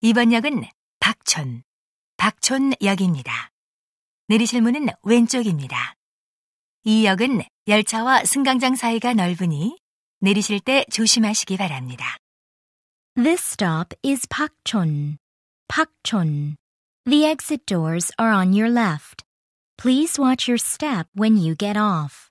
이번 역은 박촌, 박촌역입니다. 내리실 문은 왼쪽입니다. 이 역은 열차와 승강장 사이가 넓으니 내리실 때 조심하시기 바랍니다. This stop is Pakchon. Pakchon. The exit doors are on your left. Please watch your step when you get off.